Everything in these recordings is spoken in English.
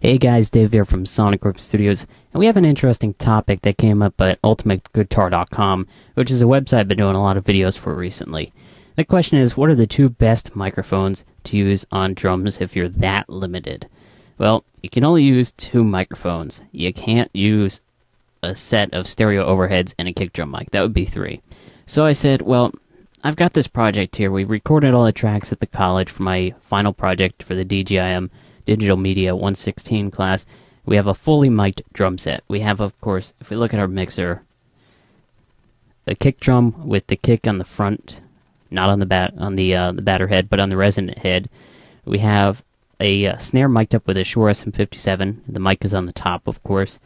Hey guys, Dave here from Sonic Orb Studios, and we have an interesting topic that came up at UltimateGuitar.com, which is a website I've been doing a lot of videos for recently. The question is, what are the two best microphones to use on drums if you're that limited? Well, you can only use two microphones. You can't use a set of stereo overheads and a kick drum mic. That would be three. So I said, well, I've got this project here. We recorded all the tracks at the college for my final project for the DGIM Digital Media 116 class. We have a fully mic'd drum set. We have, of course, if we look at our mixer, a kick drum with the kick on the front, not on the bat on the uh, the batter head, but on the resonant head. We have a uh, snare mic'd up with a Shure SM57. The mic is on the top, of course.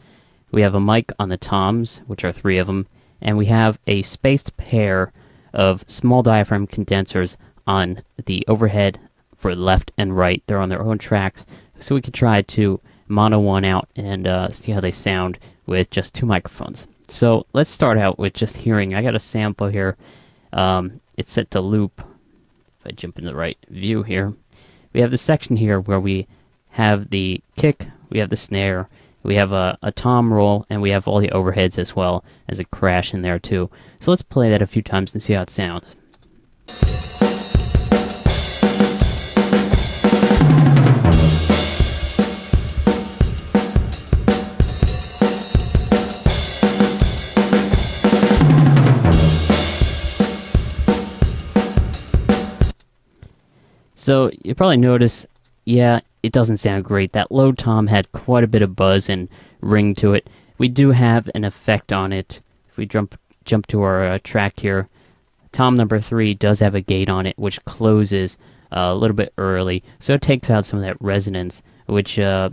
We have a mic on the toms, which are three of them, and we have a spaced pair of small diaphragm condensers on the overhead for left and right. They're on their own tracks, so we could try to mono one out and uh, see how they sound with just two microphones. So let's start out with just hearing. I got a sample here. Um, it's set to loop. If I jump into the right view here, we have the section here where we have the kick, we have the snare, we have a, a tom roll, and we have all the overheads as well as a crash in there too. So let's play that a few times and see how it sounds. So you probably notice, yeah, it doesn't sound great. That low tom had quite a bit of buzz and ring to it. We do have an effect on it. If we jump jump to our uh, track here, tom number three does have a gate on it, which closes uh, a little bit early, so it takes out some of that resonance, which uh,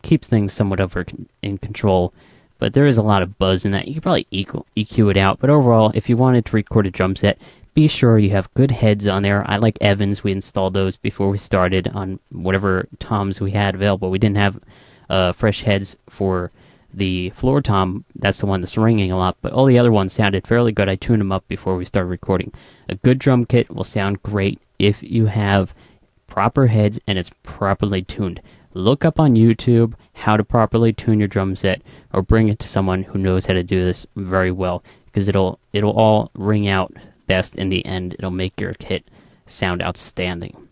keeps things somewhat over in control. But there is a lot of buzz in that. You could probably EQ, EQ it out. But overall, if you wanted to record a drum set, be sure you have good heads on there. I like Evans. We installed those before we started on whatever toms we had available. We didn't have uh, fresh heads for the floor tom. That's the one that's ringing a lot, but all the other ones sounded fairly good. I tuned them up before we started recording. A good drum kit will sound great if you have proper heads and it's properly tuned. Look up on YouTube how to properly tune your drum set or bring it to someone who knows how to do this very well because it'll it'll all ring out best in the end. It'll make your kit sound outstanding.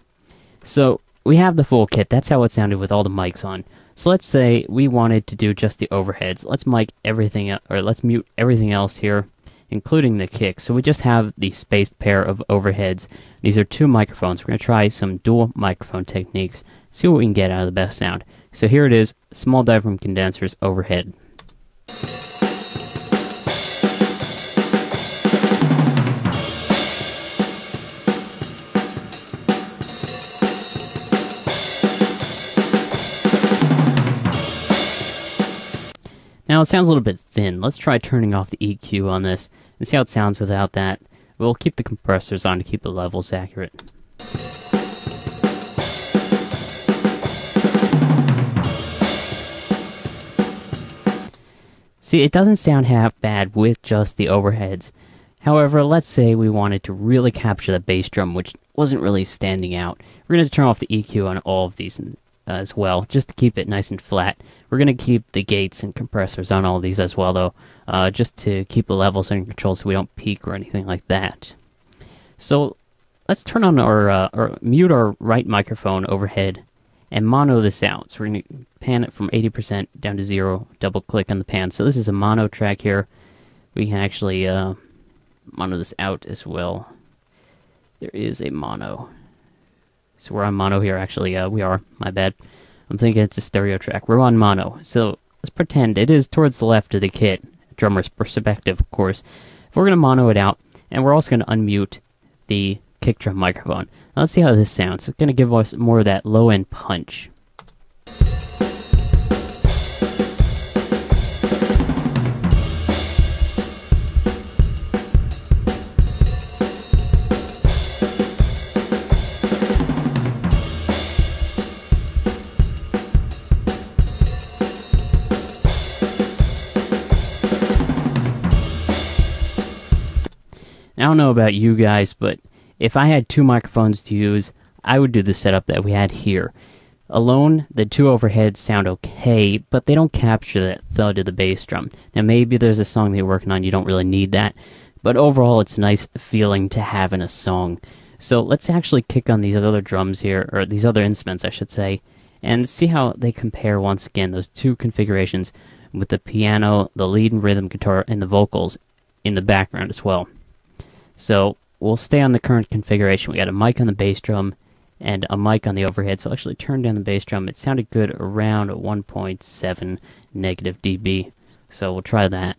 So we have the full kit. That's how it sounded with all the mics on. So let's say we wanted to do just the overheads. Let's mic everything, or let's mute everything else here, including the kick. So we just have the spaced pair of overheads. These are two microphones. We're going to try some dual microphone techniques, see what we can get out of the best sound. So here it is, small diaphragm condensers overhead. Now it sounds a little bit thin. Let's try turning off the EQ on this and see how it sounds without that. We'll keep the compressors on to keep the levels accurate. See, it doesn't sound half bad with just the overheads. However, let's say we wanted to really capture the bass drum, which wasn't really standing out. We're going to turn off the EQ on all of these as well, just to keep it nice and flat. We're going to keep the gates and compressors on all these as well, though, uh, just to keep the levels under control so we don't peak or anything like that. So let's turn on our, uh, or mute our right microphone overhead and mono this out. So we're going to pan it from 80% down to zero, double click on the pan. So this is a mono track here. We can actually uh, mono this out as well. There is a mono. So we're on mono here, actually. Uh, we are. My bad. I'm thinking it's a stereo track. We're on mono. So let's pretend it is towards the left of the kit. Drummer's perspective, of course. If We're going to mono it out, and we're also going to unmute the kick drum microphone. Now let's see how this sounds. It's going to give us more of that low end punch. I don't know about you guys, but if I had two microphones to use, I would do the setup that we had here. Alone, the two overheads sound okay, but they don't capture that thud of the bass drum. Now, maybe there's a song that you're working on, you don't really need that, but overall, it's a nice feeling to have in a song. So let's actually kick on these other drums here, or these other instruments, I should say, and see how they compare once again, those two configurations with the piano, the lead and rhythm guitar, and the vocals in the background as well. So we'll stay on the current configuration. We got a mic on the bass drum and a mic on the overhead. So I'll actually turn down the bass drum. It sounded good around 1.7 negative dB. So we'll try that.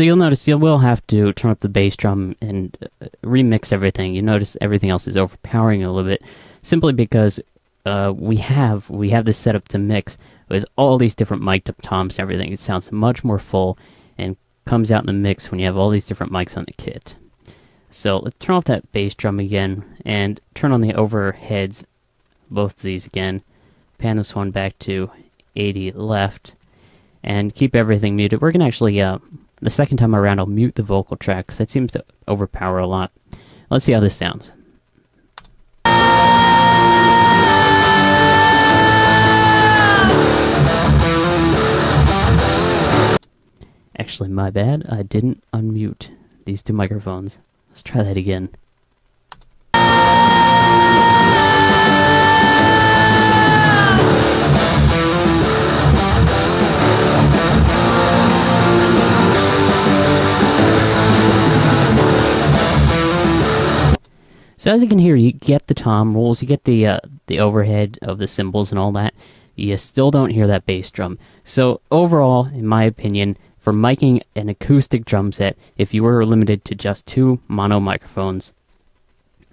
So you'll notice you will have to turn up the bass drum and uh, remix everything. You notice everything else is overpowering a little bit, simply because uh, we have we have this set up to mix with all these different mic up toms and everything. It sounds much more full and comes out in the mix when you have all these different mics on the kit. So let's turn off that bass drum again and turn on the overheads, both of these again. Pan this one back to 80 left and keep everything muted. We're going to actually uh, the second time around, I'll mute the vocal track because it seems to overpower a lot. Let's see how this sounds. Actually, my bad. I didn't unmute these two microphones. Let's try that again. So as you can hear, you get the tom rolls, you get the uh, the overhead of the cymbals and all that. You still don't hear that bass drum. So overall, in my opinion, for miking an acoustic drum set, if you were limited to just two mono microphones,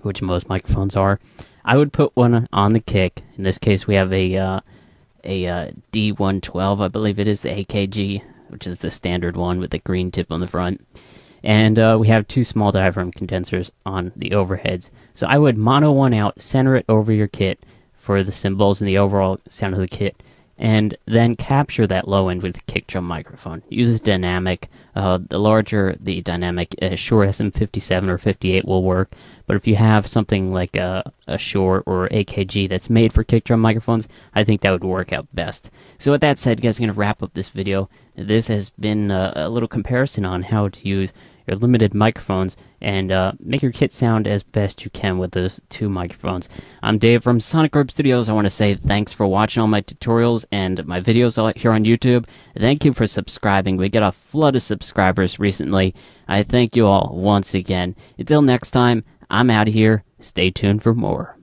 which most microphones are, I would put one on the kick. In this case, we have a uh, a uh, D112, I believe it is the AKG, which is the standard one with the green tip on the front and uh, we have two small diaphragm condensers on the overheads. So I would mono one out, center it over your kit for the cymbals and the overall sound of the kit, and then capture that low end with kick drum microphone. Use a dynamic. Uh, the larger the dynamic, uh, Shure SM57 or 58 will work. But if you have something like a, a Shure or AKG that's made for kick drum microphones, I think that would work out best. So with that said, guys, I'm going to wrap up this video. This has been a, a little comparison on how to use your limited microphones and uh, make your kit sound as best you can with those two microphones. I'm Dave from Sonic Orb Studios. I want to say thanks for watching all my tutorials and my videos here on YouTube. Thank you for subscribing. We got a flood of subscribers recently. I thank you all once again. Until next time, I'm out of here. Stay tuned for more.